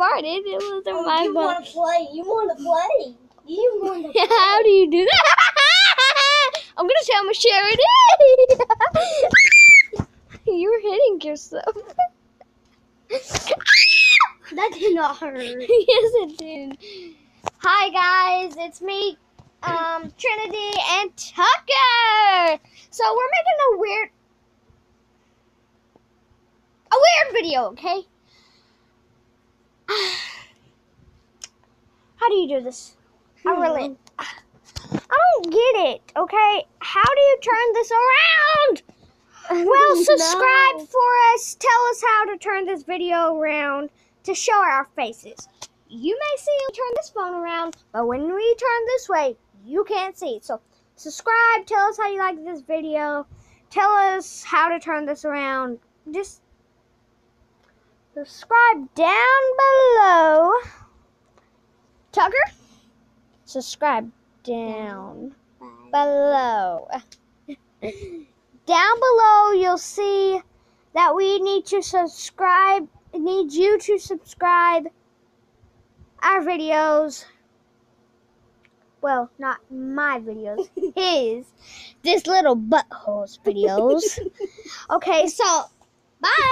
farted. It wasn't Oh, my you want to play? You want to play? You want to play? How do you do that? I'm gonna tell Michelle it is. You're hitting yourself. That did not hurt. yes, it did. Hi guys, it's me, um, Trinity and Tucker. So we're making a weird, a weird video, okay? How do you do this? I hmm. really, I don't get it. Okay, how do you turn this around? Well, subscribe No. for us. Tell us how to turn this video around to show our faces. You may see me turn this phone around, but when we turn this way, you can't see. So, subscribe. Tell us how you like this video. Tell us how to turn this around. Just subscribe down below. Subscribe down below. Down below, you'll see that we need to subscribe, need you to subscribe our videos. Well, not my videos, his, this little butthole's videos. Okay, so bye.